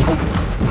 Oh.